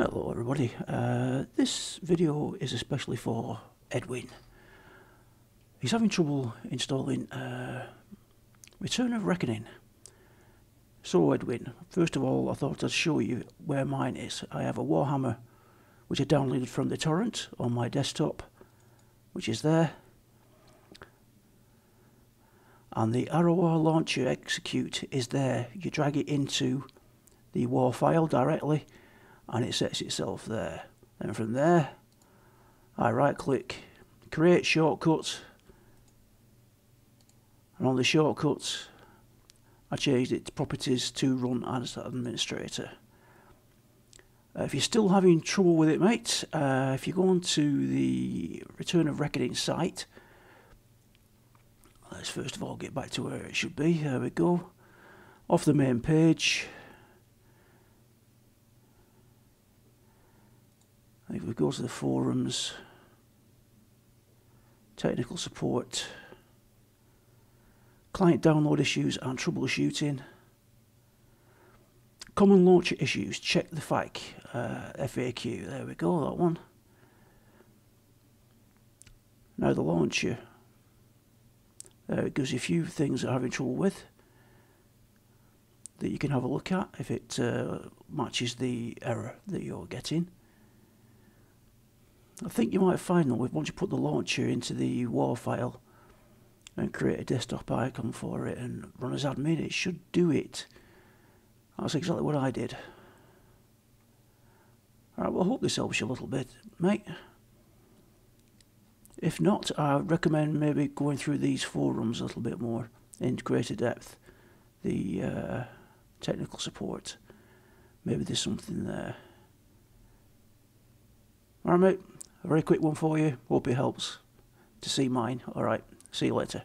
Hello everybody, uh, this video is especially for Edwin. He's having trouble installing uh, Return of Reckoning. So Edwin, first of all I thought I'd show you where mine is. I have a Warhammer which I downloaded from the torrent on my desktop, which is there. And the Arrow launcher execute is there. You drag it into the war file directly and it sets itself there. Then from there, I right click, create shortcut, and on the shortcut, I changed it to properties to run as administrator. Uh, if you're still having trouble with it, mate, uh, if you go onto the Return of Reckoning site, let's first of all get back to where it should be. There we go. Off the main page, If we go to the forums, technical support, client download issues and troubleshooting, common launcher issues, check the FAQ, uh, FAQ, there we go, that one. Now the launcher, there it gives you a few things that are having trouble with that you can have a look at if it uh, matches the error that you're getting. I think you might find though, once you put the launcher into the WAR file and create a desktop icon for it and run as admin, it should do it. That's exactly what I did. Alright, well I hope this helps you a little bit, mate. If not, I recommend maybe going through these forums a little bit more in greater depth. The uh, technical support. Maybe there's something there. Alright mate. A very quick one for you. Hope it helps to see mine. Alright, see you later.